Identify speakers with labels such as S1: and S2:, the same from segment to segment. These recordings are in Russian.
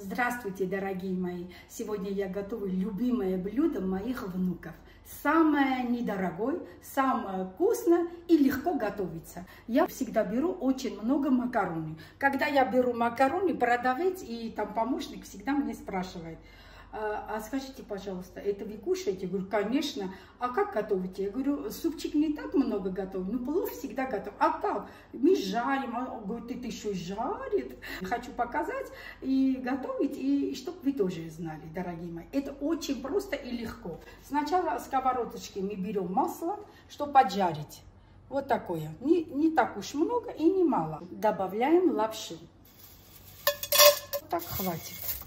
S1: Здравствуйте, дорогие мои! Сегодня я готовлю любимое блюдо моих внуков. Самое недорогое, самое вкусное и легко готовится. Я всегда беру очень много макарони. Когда я беру макарони, продавец и там помощник всегда меня спрашивает – а, а скажите, пожалуйста, это вы кушаете? Я говорю, конечно. А как готовите? Я говорю, супчик не так много готовим, но плов всегда готов. А как? Мы жарим. Он говорит, это еще жарит. Хочу показать и готовить, и чтобы вы тоже знали, дорогие мои. Это очень просто и легко. Сначала сковородочки мы берем масло, чтобы поджарить. Вот такое. Не, не так уж много и не мало. Добавляем лапши. Так хватит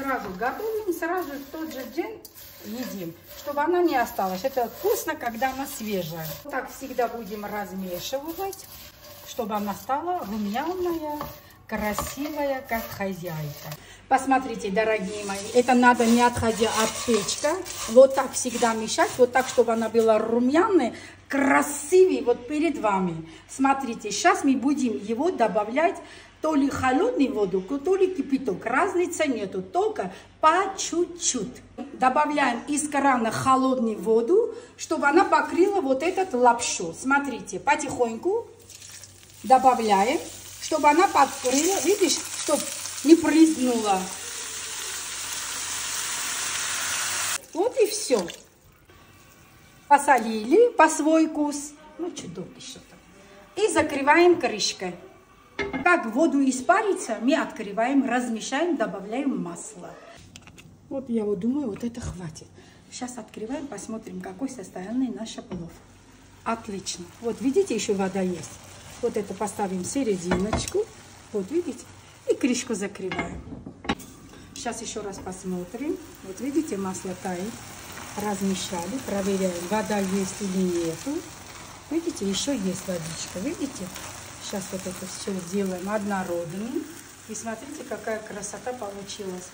S1: сразу готовим, сразу в тот же день едим, чтобы она не осталась. Это вкусно, когда она свежая. Так всегда будем размешивать, чтобы она стала румяная, красивая, как хозяйка. Посмотрите, дорогие мои, это надо не отходя от печка. Вот так всегда мешать, вот так, чтобы она была румяная, красивей вот перед вами. Смотрите, сейчас мы будем его добавлять то ли холодную воду, то ли кипяток. Разницы нету, только по чуть-чуть. Добавляем из крана холодную воду, чтобы она покрыла вот этот лапшу. Смотрите, потихоньку добавляем, чтобы она покрыла, видишь, чтобы не прызнула. Вот и все. Посолили по свой вкус. Ну, чудовище. И закрываем крышкой. Как воду испарится, мы открываем, размешаем, добавляем масло. Вот я вот думаю, вот это хватит. Сейчас открываем, посмотрим, какой состояние наш плов. Отлично. Вот видите, еще вода есть. Вот это поставим серединочку. Вот видите? И крышку закрываем. Сейчас еще раз посмотрим. Вот видите, масло тает. Размешали, проверяем, вода есть или нету. Видите, еще есть водичка, видите? Сейчас вот это все сделаем однородным. И смотрите, какая красота получилась.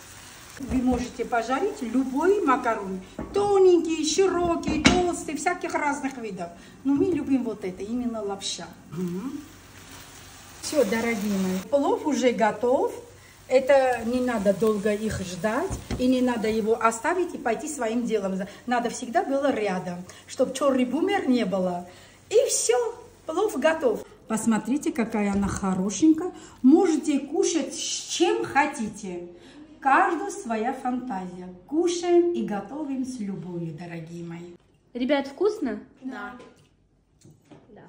S1: Вы можете пожарить любой макарон. Тоненький, широкий, толстый, всяких разных видов. Но мы любим вот это, именно лапша. Угу. Все, дорогие мои, плов уже готов. Это не надо долго их ждать, и не надо его оставить и пойти своим делом. Надо всегда было рядом, чтобы черный бумер не было. И все, плов готов. Посмотрите, какая она хорошенькая. Можете кушать с чем хотите. Каждую своя фантазия. Кушаем и готовим с любовью, дорогие мои.
S2: Ребят, вкусно?
S3: Да.
S1: Да.